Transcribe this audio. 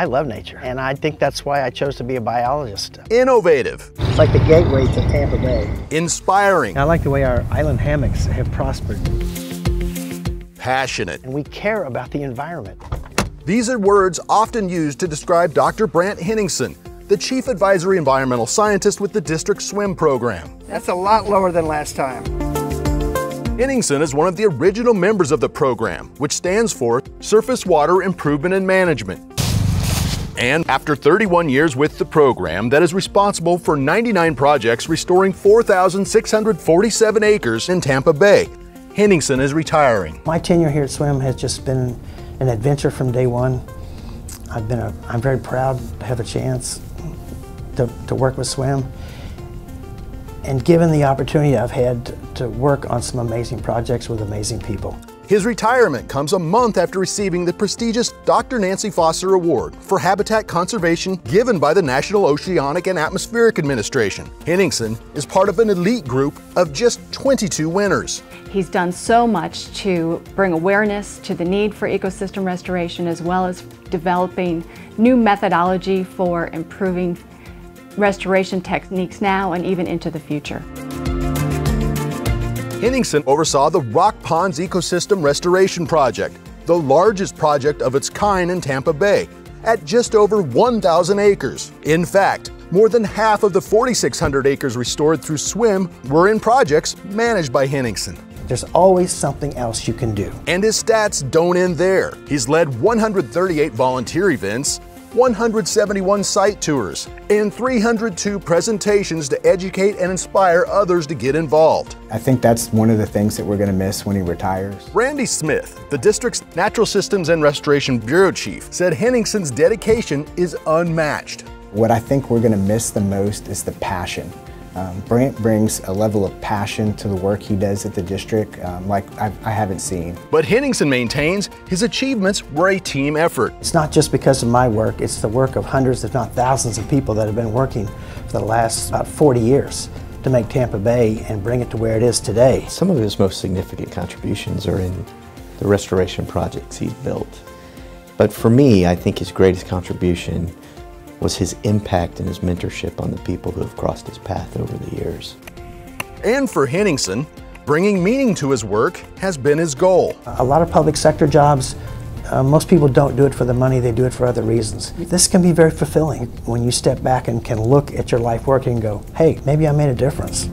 I love nature, and I think that's why I chose to be a biologist. Innovative. It's like the gateway to Tampa Bay. Inspiring. I like the way our island hammocks have prospered. Passionate. And we care about the environment. These are words often used to describe Dr. Brandt Henningsen, the Chief Advisory Environmental Scientist with the District SWIM program. That's a lot lower than last time. Henningsen is one of the original members of the program, which stands for Surface Water Improvement and Management. And after 31 years with the program that is responsible for 99 projects restoring 4,647 acres in Tampa Bay, Henningsen is retiring. My tenure here at SWIM has just been an adventure from day one. I've been a, I'm very proud to have a chance to, to work with SWIM and given the opportunity I've had to work on some amazing projects with amazing people. His retirement comes a month after receiving the prestigious Dr. Nancy Foster Award for Habitat Conservation given by the National Oceanic and Atmospheric Administration. Henningsen is part of an elite group of just 22 winners. He's done so much to bring awareness to the need for ecosystem restoration as well as developing new methodology for improving restoration techniques now and even into the future. Henningsen oversaw the Rock Ponds Ecosystem Restoration Project, the largest project of its kind in Tampa Bay, at just over 1,000 acres. In fact, more than half of the 4,600 acres restored through SWIM were in projects managed by Henningsen. There's always something else you can do. And his stats don't end there. He's led 138 volunteer events, 171 site tours, and 302 presentations to educate and inspire others to get involved. I think that's one of the things that we're going to miss when he retires. Randy Smith, the district's Natural Systems and Restoration Bureau Chief, said Henningsen's dedication is unmatched. What I think we're going to miss the most is the passion. Um, Brandt brings a level of passion to the work he does at the district um, like I've, I have not seen. But Henningsen maintains his achievements were a team effort. It's not just because of my work, it's the work of hundreds, if not thousands of people that have been working for the last about 40 years to make Tampa Bay and bring it to where it is today. Some of his most significant contributions are in the restoration projects he's built. But for me, I think his greatest contribution was his impact and his mentorship on the people who have crossed his path over the years. And for Henningsen, bringing meaning to his work has been his goal. A lot of public sector jobs, uh, most people don't do it for the money, they do it for other reasons. This can be very fulfilling when you step back and can look at your life work and go, hey, maybe I made a difference.